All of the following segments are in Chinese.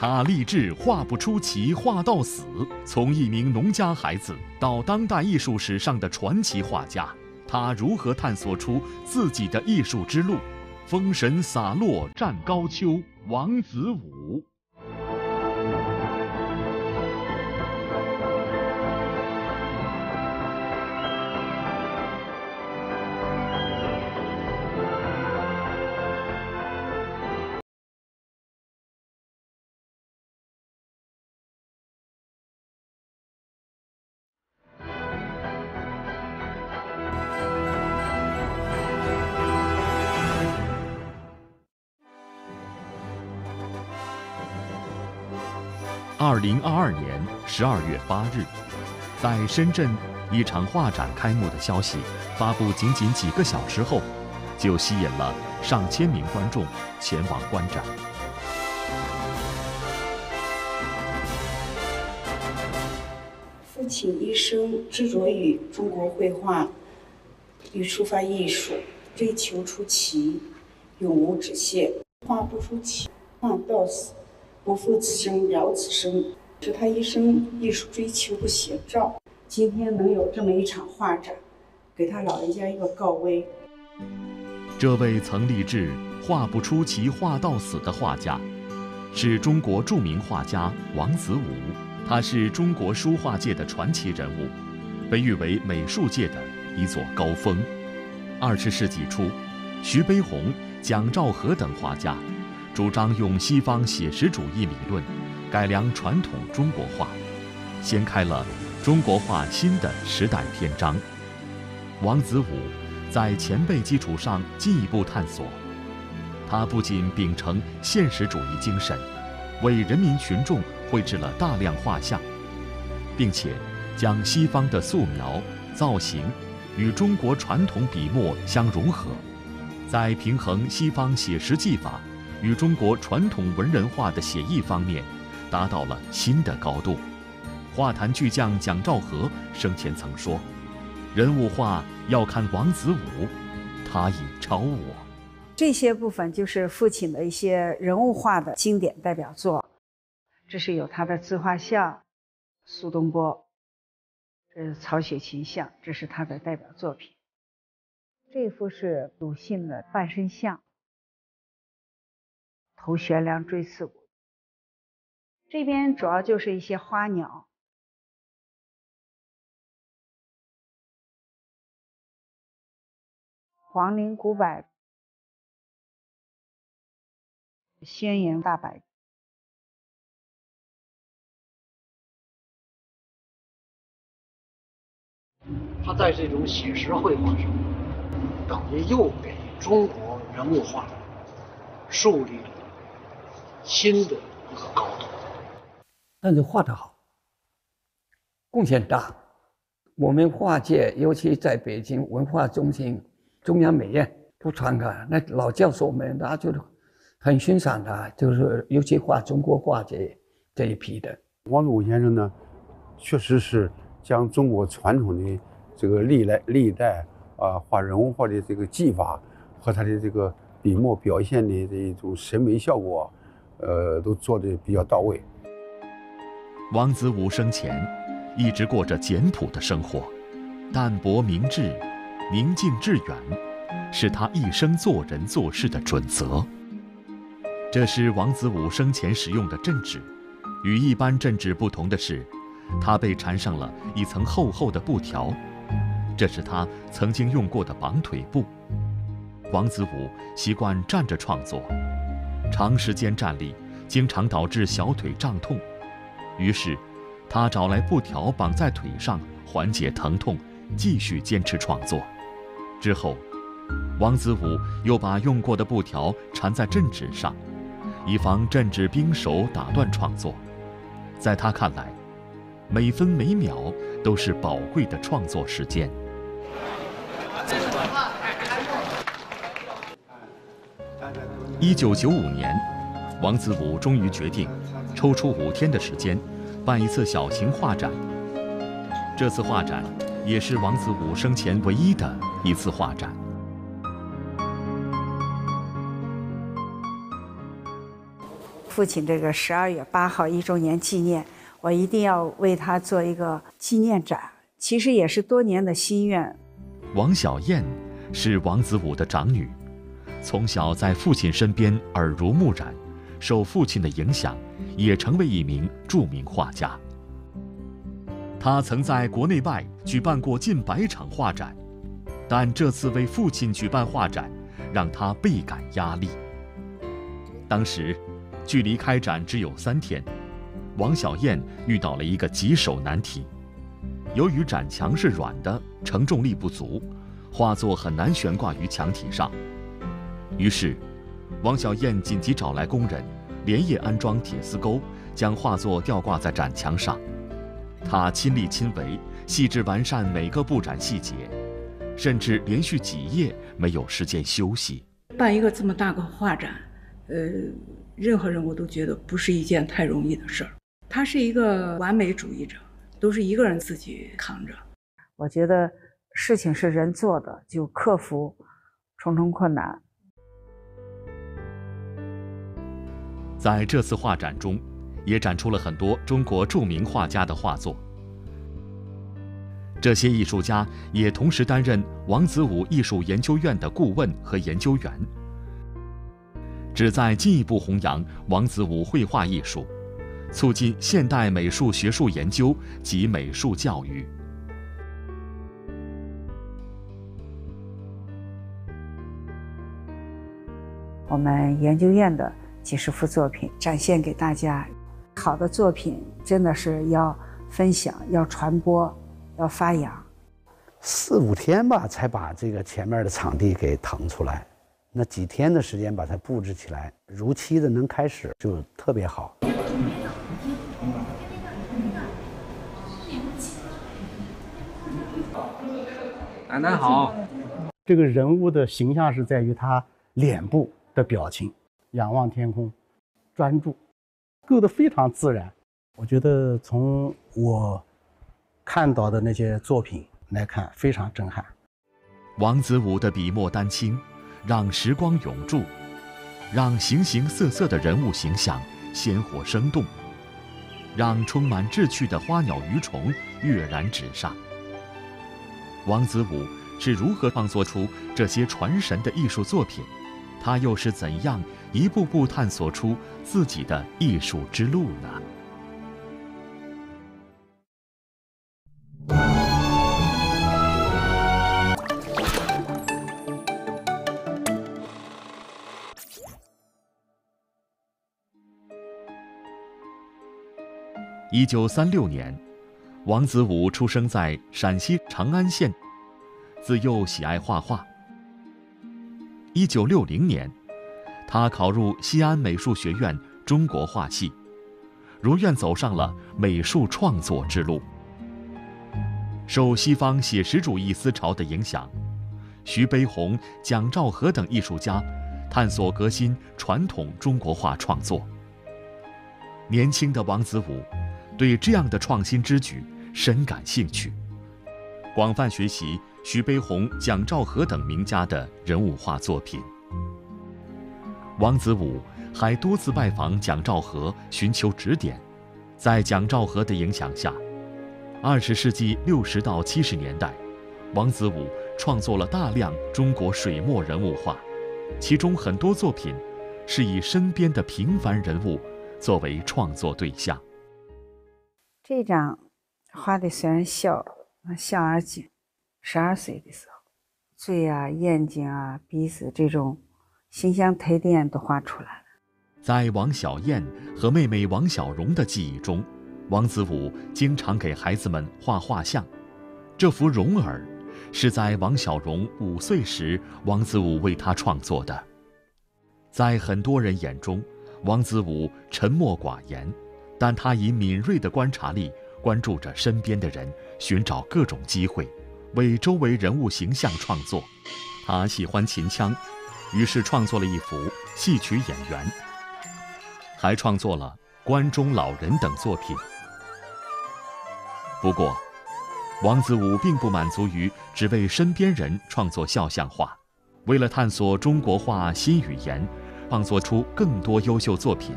他立志画不出奇，画到死。从一名农家孩子到当代艺术史上的传奇画家，他如何探索出自己的艺术之路？风神洒落战高丘，王子武。二零二二年十二月八日，在深圳，一场画展开幕的消息发布仅仅几个小时后，就吸引了上千名观众前往观展。父亲一生执着于中国绘画与书法艺术，追求出奇，永无止歇，画不出奇，画到死。不负此生，了此生，是他一生艺术追求的写照。今天能有这么一场画展，给他老人家一个告慰。这位曾立志画不出其，画到死的画家，是中国著名画家王子武。他是中国书画界的传奇人物，被誉为美术界的一座高峰。二十世纪初，徐悲鸿、蒋兆和等画家。主张用西方写实主义理论改良传统中国画，掀开了中国画新的时代篇章。王子武在前辈基础上进一步探索，他不仅秉承现实主义精神，为人民群众绘制了大量画像，并且将西方的素描造型与中国传统笔墨相融合，在平衡西方写实技法。与中国传统文人画的写意方面，达到了新的高度。画坛巨匠蒋兆和生前曾说：“人物画要看王子武，他已超我。”这些部分就是父亲的一些人物画的经典代表作。这是有他的自画像，苏东坡，这是曹雪芹像，这是他的代表作品。这幅是鲁迅的半身像。头悬梁锥刺股，这边主要就是一些花鸟。黄陵古柏，轩辕大柏。他在这种写实绘画上，等于又给中国人物画树立了。新的一个高度，但是画得好，贡献大。我们画界，尤其在北京文化中心、中央美院都传开，那老教授们，大家就是很欣赏他，就是尤其画中国画这这一批的。王祖武先生呢，确实是将中国传统的这个历来历代啊画人物画的这个技法和他的这个笔墨表现的这一种审美效果。呃，都做的比较到位。王子武生前一直过着简朴的生活，淡泊明志、宁静致远，是他一生做人做事的准则。这是王子武生前使用的镇纸，与一般镇纸不同的是，它被缠上了一层厚厚的布条，这是他曾经用过的绑腿布。王子武习惯站着创作。长时间站立，经常导致小腿胀痛，于是，他找来布条绑在腿上，缓解疼痛，继续坚持创作。之后，王子武又把用过的布条缠在镇纸上，以防镇纸冰手打断创作。在他看来，每分每秒都是宝贵的创作时间。一九九五年，王子武终于决定抽出五天的时间办一次小型画展。这次画展也是王子武生前唯一的一次画展。父亲这个十二月八号一周年纪念，我一定要为他做一个纪念展。其实也是多年的心愿。王小燕是王子武的长女。从小在父亲身边耳濡目染，受父亲的影响，也成为一名著名画家。他曾在国内外举办过近百场画展，但这次为父亲举办画展，让他倍感压力。当时，距离开展只有三天，王小燕遇到了一个棘手难题。由于展墙是软的，承重力不足，画作很难悬挂于墙体上。于是，王小燕紧急找来工人，连夜安装铁丝钩，将画作吊挂在展墙上。她亲力亲为，细致完善每个布展细节，甚至连续几夜没有时间休息。办一个这么大个画展。呃，任何人我都觉得不是一件太容易的事儿。他是一个完美主义者，都是一个人自己扛着。我觉得事情是人做的，就克服重重困难。在这次画展中，也展出了很多中国著名画家的画作。这些艺术家也同时担任王子武艺术研究院的顾问和研究员。旨在进一步弘扬王子武绘画艺术，促进现代美术学术研究及美术教育。我们研究院的几十幅作品展现给大家，好的作品真的是要分享、要传播、要发扬。四五天吧，才把这个前面的场地给腾出来。那几天的时间把它布置起来，如期的能开始就特别好。奶奶好。这个人物的形象是在于他脸部的表情，仰望天空，专注，构得非常自然。我觉得从我看到的那些作品来看，非常震撼。王子武的笔墨丹青。让时光永驻，让形形色色的人物形象鲜活生动，让充满志趣的花鸟鱼虫跃然纸上。王子武是如何创作出这些传神的艺术作品？他又是怎样一步步探索出自己的艺术之路呢？一九三六年，王子武出生在陕西长安县，自幼喜爱画画。一九六零年，他考入西安美术学院中国画系，如愿走上了美术创作之路。受西方写实主义思潮的影响，徐悲鸿、蒋兆和等艺术家探索革新传统中国画创作。年轻的王子武。对这样的创新之举深感兴趣，广泛学习徐悲鸿、蒋兆和等名家的人物画作品。王子武还多次拜访蒋兆和寻求指点，在蒋兆和的影响下，二十世纪六十到七十年代，王子武创作了大量中国水墨人物画，其中很多作品是以身边的平凡人物作为创作对象。这张画的虽然小，小而精，十二岁的时候，嘴啊、眼睛啊、鼻子这种形象特点都画出来了。在王小燕和妹妹王小荣的记忆中，王子武经常给孩子们画画像。这幅蓉儿是在王小荣五岁时，王子武为她创作的。在很多人眼中，王子武沉默寡言。但他以敏锐的观察力关注着身边的人，寻找各种机会，为周围人物形象创作。他喜欢秦腔，于是创作了一幅《戏曲演员》，还创作了《关中老人》等作品。不过，王子武并不满足于只为身边人创作肖像画，为了探索中国画新语言，创作出更多优秀作品。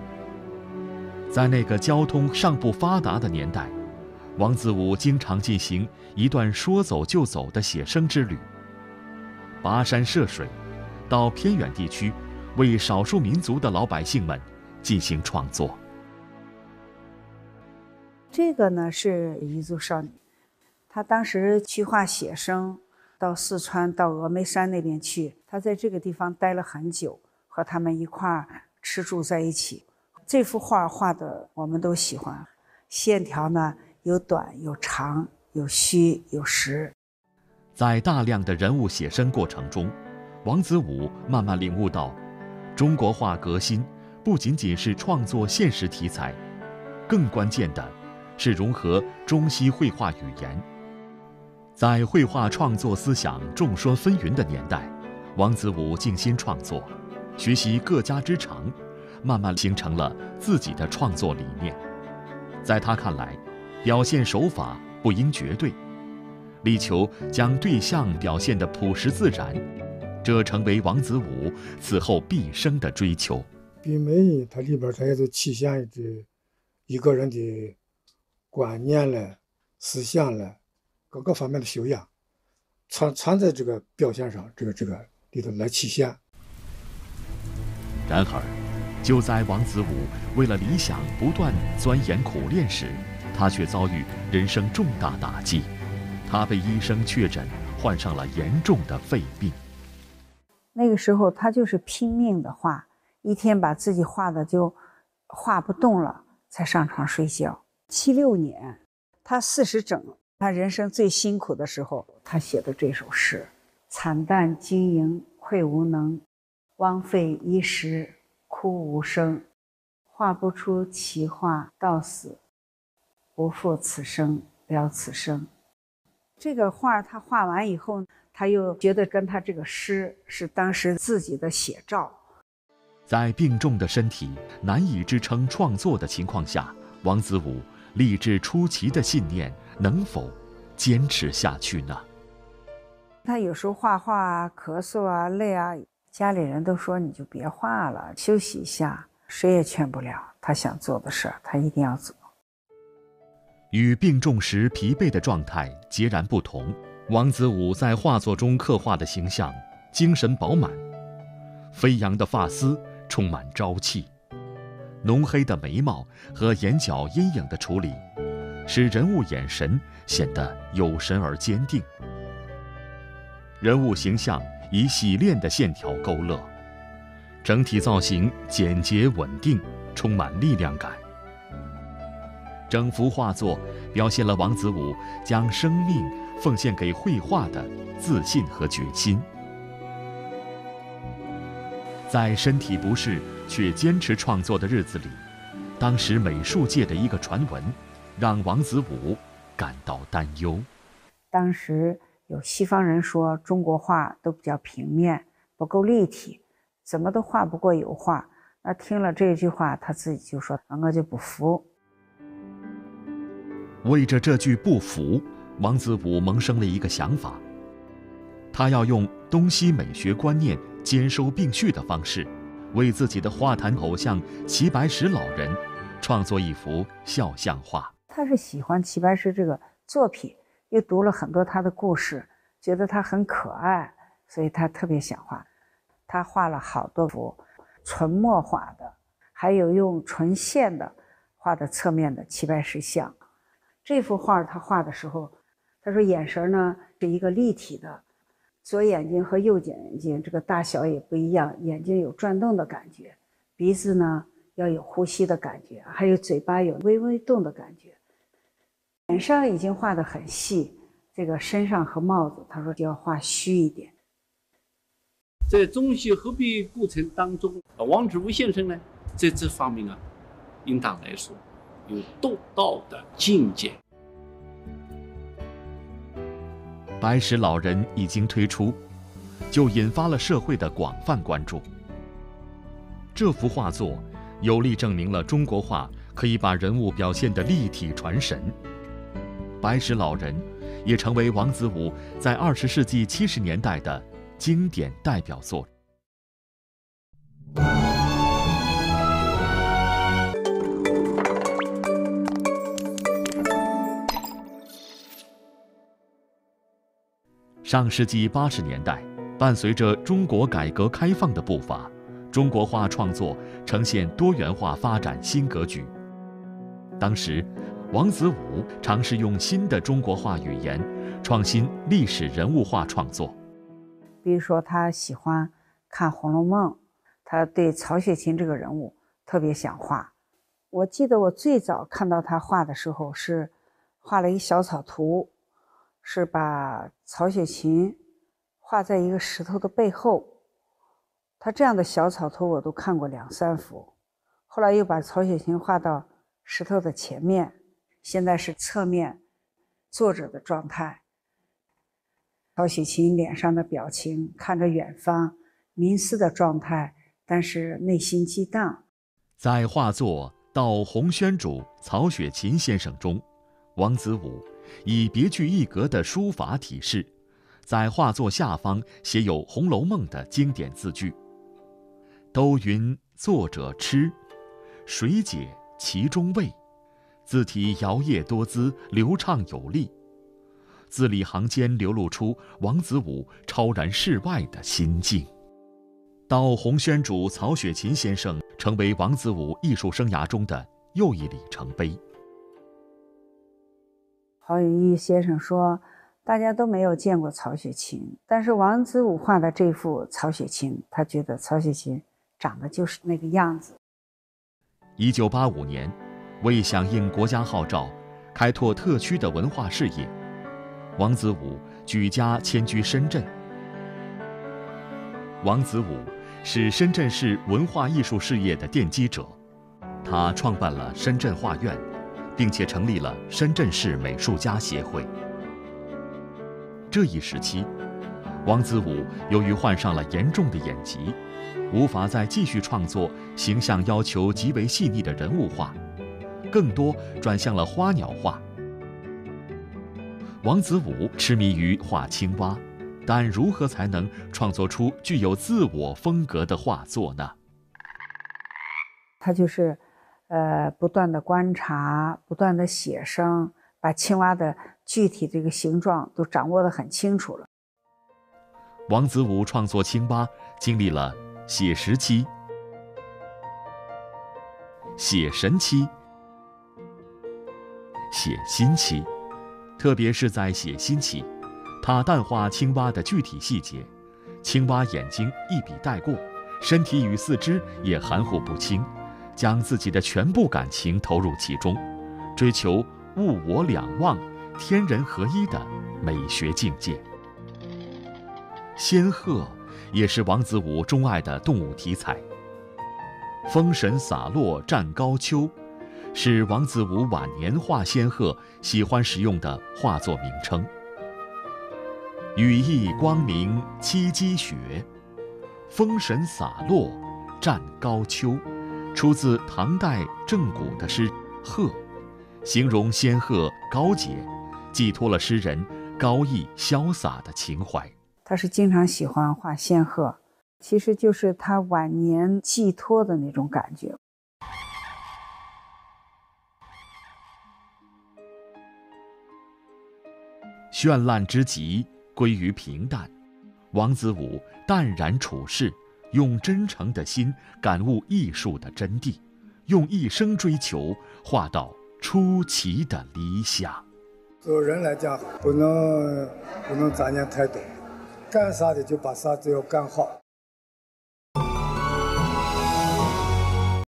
在那个交通尚不发达的年代，王子武经常进行一段说走就走的写生之旅，跋山涉水，到偏远地区，为少数民族的老百姓们进行创作。这个呢是彝族少女，她当时去画写生，到四川到峨眉山那边去，她在这个地方待了很久，和他们一块儿吃住在一起。这幅画画的我们都喜欢，线条呢有短有长，有虚有实。在大量的人物写生过程中，王子武慢慢领悟到，中国画革新不仅仅是创作现实题材，更关键的。是融合中西绘画语言。在绘画创作思想众说纷纭的年代，王子武静心创作，学习各家之长，慢慢形成了自己的创作理念。在他看来，表现手法不应绝对，力求将对象表现得朴实自然，这成为王子武此后毕生的追求。冰美它里边它也都体现着一个人的。观念嘞，思想嘞，各个方面的修养，藏藏在这个表现上，这个这个里头来体现。然而，就在王子武为了理想不断钻研苦练时，他却遭遇人生重大打击，他被医生确诊患上了严重的肺病。那个时候，他就是拼命的画，一天把自己画的就画不动了，才上床睡觉。七六年，他四十整，他人生最辛苦的时候，他写的这首诗：“惨淡经营愧无能，枉费一时哭无声。画不出奇画到死，不负此生了此生。”这个画他画完以后，他又觉得跟他这个诗是当时自己的写照。在病重的身体难以支撑创作的情况下，王子武。立志出奇的信念能否坚持下去呢？他有时候画画啊咳嗽啊、累啊，家里人都说你就别画了，休息一下。谁也劝不了他想做的事儿，他一定要做。与病重时疲惫的状态截然不同，王子武在画作中刻画的形象精神饱满，飞扬的发丝充满朝气。浓黑的眉毛和眼角阴影的处理，使人物眼神显得有神而坚定。人物形象以洗练的线条勾勒，整体造型简洁稳定，充满力量感。整幅画作表现了王子武将生命奉献给绘画的自信和决心。在身体不适却坚持创作的日子里，当时美术界的一个传闻，让王子武感到担忧。当时有西方人说中国画都比较平面，不够立体，怎么都画不过油画。那听了这句话，他自己就说：“我就不服。”为着这句不服，王子武萌生了一个想法，他要用东西美学观念。兼收并蓄的方式，为自己的画坛偶像齐白石老人创作一幅肖像画。他是喜欢齐白石这个作品，又读了很多他的故事，觉得他很可爱，所以他特别想画。他画了好多幅纯墨画的，还有用纯线的画的侧面的齐白石像。这幅画他画的时候，他说眼神呢是一个立体的。左眼睛和右眼睛这个大小也不一样，眼睛有转动的感觉，鼻子呢要有呼吸的感觉，还有嘴巴有微微动的感觉。脸上已经画得很细，这个身上和帽子，他说就要画虚一点。在中西合璧过程当中，王子武先生呢，在这方面啊，应当来说有独到的境界。白石老人一经推出，就引发了社会的广泛关注。这幅画作有力证明了中国画可以把人物表现得立体传神。白石老人也成为王子武在二十世纪七十年代的经典代表作。上世纪八十年代，伴随着中国改革开放的步伐，中国画创作呈现多元化发展新格局。当时，王子武尝试用新的中国画语言，创新历史人物画创作。比如说，他喜欢看《红楼梦》，他对曹雪芹这个人物特别想画。我记得我最早看到他画的时候，是画了一小草图，是把曹雪芹画在一个石头的背后。他这样的小草图我都看过两三幅，后来又把曹雪芹画到石头的前面。现在是侧面坐着的状态，曹雪芹脸上的表情看着远方，冥思的状态，但是内心激荡。在画作《到洪宣主曹雪芹先生》中，王子武以别具一格的书法体式，在画作下方写有《红楼梦》的经典字句：“都云作者痴，谁解其中味？”字体摇曳多姿，流畅有力，字里行间流露出王子武超然世外的心境。到洪宣主曹雪芹先生成为王子武艺术生涯中的又一里程碑。郝永义先生说：“大家都没有见过曹雪芹，但是王子武画的这幅曹雪芹，他觉得曹雪芹长得就是那个样子。”一九八五年。为响应国家号召，开拓特区的文化事业，王子武举家迁居深圳。王子武是深圳市文化艺术事业的奠基者，他创办了深圳画院，并且成立了深圳市美术家协会。这一时期，王子武由于患上了严重的眼疾，无法再继续创作形象要求极为细腻的人物画。更多转向了花鸟画。王子武痴迷于画青蛙，但如何才能创作出具有自我风格的画作呢？他就是，呃，不断的观察，不断的写生，把青蛙的具体这个形状都掌握得很清楚了。王子武创作青蛙经历了写实期、写神期。写新期，特别是在写新期，他淡化青蛙的具体细节，青蛙眼睛一笔带过，身体与四肢也含糊不清，将自己的全部感情投入其中，追求物我两忘、天人合一的美学境界。仙鹤也是王子武钟爱的动物题材，风神洒落占高丘。是王子武晚年画仙鹤喜欢使用的画作名称。羽翼光明栖积雪，风神洒落占高丘，出自唐代郑谷的诗《鹤》，形容仙鹤高洁，寄托了诗人高逸潇洒的情怀。他是经常喜欢画仙鹤，其实就是他晚年寄托的那种感觉。绚烂之极归于平淡，王子武淡然处世，用真诚的心感悟艺术的真谛，用一生追求画到出奇的理想。做人来讲，不能不能杂念太多，干啥的就把啥子要干好。